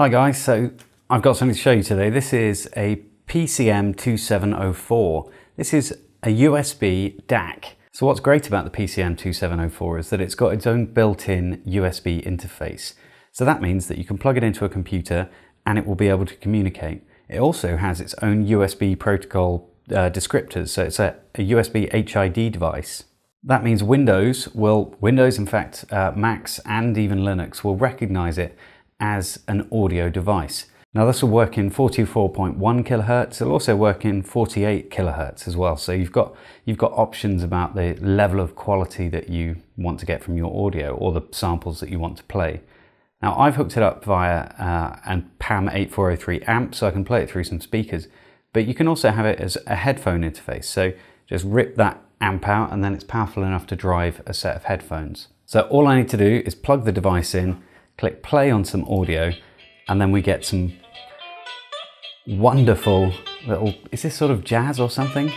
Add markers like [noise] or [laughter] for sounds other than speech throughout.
Hi guys, so I've got something to show you today. This is a PCM2704. This is a USB DAC. So what's great about the PCM2704 is that it's got its own built-in USB interface. So that means that you can plug it into a computer and it will be able to communicate. It also has its own USB protocol uh, descriptors, so it's a, a, USB HID device. That means Windows will, Windows in fact, uh, Macs and even Linux will recognize it as an audio device. Now this will work in 44.1 kilohertz. It'll also work in 48 kilohertz as well. So you've got you've got options about the level of quality that you want to get from your audio or the samples that you want to play. Now I've hooked it up via uh, an PAM8403 amp, so I can play it through some speakers. But you can also have it as a headphone interface. So just rip that amp out, and then it's powerful enough to drive a set of headphones. So all I need to do is plug the device in click play on some audio, and then we get some wonderful little, is this sort of jazz or something?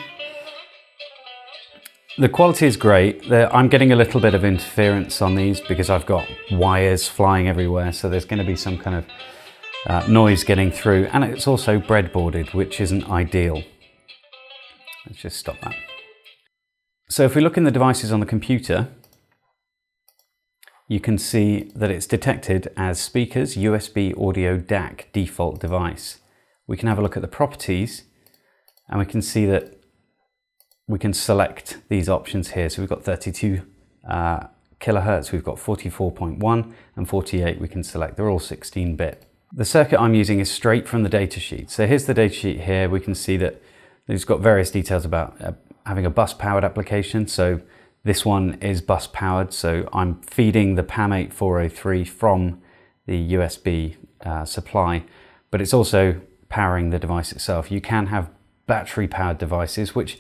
The quality is great. I'm getting a little bit of interference on these because I've got wires flying everywhere, so there's going to be some kind of uh, noise getting through, and it's also breadboarded, which isn't ideal. Let's just stop that. So if we look in the devices on the computer, you can see that it's detected as speakers USB audio DAC default device. We can have a look at the properties and we can see that we can select these options here. So we've got 32 uh, kilohertz, we've got 44.1 and 48 we can select. They're all 16 bit. The circuit I'm using is straight from the datasheet. So here's the datasheet here. We can see that it's got various details about uh, having a bus powered application. So this one is bus powered, so I'm feeding the PAM8403 from the USB uh, supply, but it's also powering the device itself. You can have battery powered devices which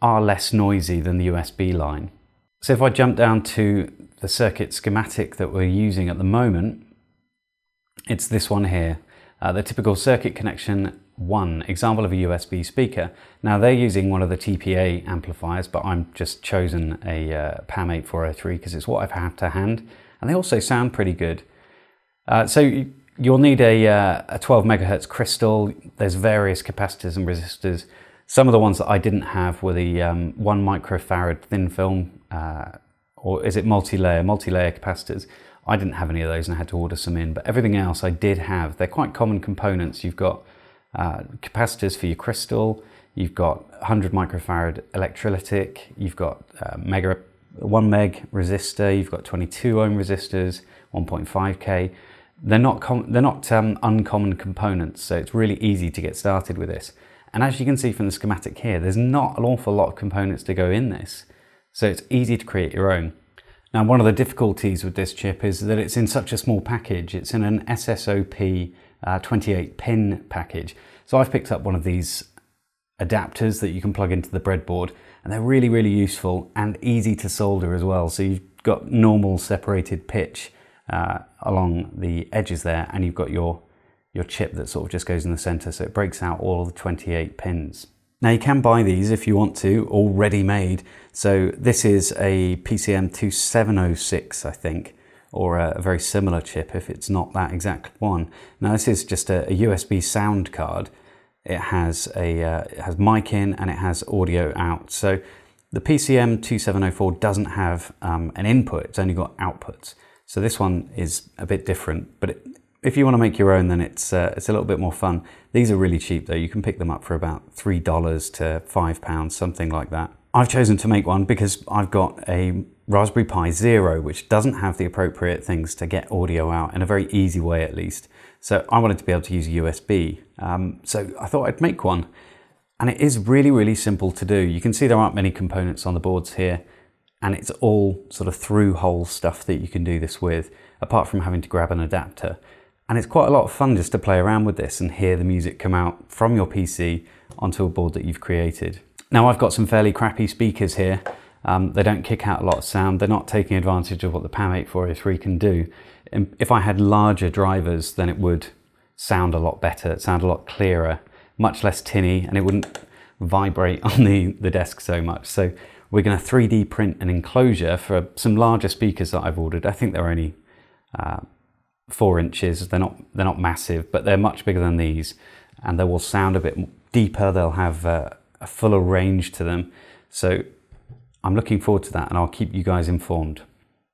are less noisy than the USB line. So if I jump down to the circuit schematic that we're using at the moment, it's this one here. Uh, the typical circuit connection one example of a USB speaker. Now they're using one of the TPA amplifiers, but I'm just chosen a uh, PAM8403 because it's what I've had to hand. And they also sound pretty good. Uh, so you'll need a, uh, a 12 megahertz crystal. There's various capacitors and resistors. Some of the ones that I didn't have were the um, one microfarad thin film, uh, or is it multi-layer, multi-layer capacitors. I didn't have any of those and I had to order some in, but everything else I did have. They're quite common components. You've got uh, capacitors for your crystal, you've got 100 microfarad electrolytic, you've got uh, mega, 1 meg resistor, you've got 22 ohm resistors, 1.5k. They're not, they're not um, uncommon components, so it's really easy to get started with this. And as you can see from the schematic here, there's not an awful lot of components to go in this, so it's easy to create your own. Now, one of the difficulties with this chip is that it's in such a small package. It's in an SSOP uh, 28 pin package. So I've picked up one of these adapters that you can plug into the breadboard and they're really, really useful and easy to solder as well. So you've got normal separated pitch uh, along the edges there and you've got your, your chip that sort of just goes in the center so it breaks out all the 28 pins. Now you can buy these if you want to, already made. So this is a PCM 2706, I think or a, a, very similar chip if it's not that exact one. Now this is just a, a USB sound card. It has a uh, it has mic in and it has audio out. So the PCM 2704 doesn't have um, an input, it's only got outputs. So this one is a bit different, but it, if you want to make your own, then it's uh, it's a little bit more fun. These are really cheap though. You can pick them up for about three dollars to five pounds, something like that. I've chosen to make one because I've got a Raspberry Pi Zero, which doesn't have the appropriate things to get audio out in a very easy way at least. So I wanted to be able to use USB. Um, so I thought I'd make one. And it is really, really simple to do. You can see there aren't many components on the boards here and it's all sort of through hole stuff that you can do this with, apart from having to grab an adapter. And it's quite a lot of fun just to play around with this and hear the music come out from your PC onto a board that you've created. Now I've got some fairly crappy speakers here. Um, they don't kick out a lot of sound. They're not taking advantage of what the PAM8403 can do. If I had larger drivers, then it would sound a lot better, sound a lot clearer, much less tinny, and it wouldn't vibrate [laughs] on the, the desk so much. So we're going to 3D print an enclosure for some larger speakers that I've ordered. I think they're only uh, four inches. They're not they're not massive, but they're much bigger than these, and they will sound a bit deeper. They'll have uh, a fuller range to them. So I'm looking forward to that, and I'll keep you guys informed.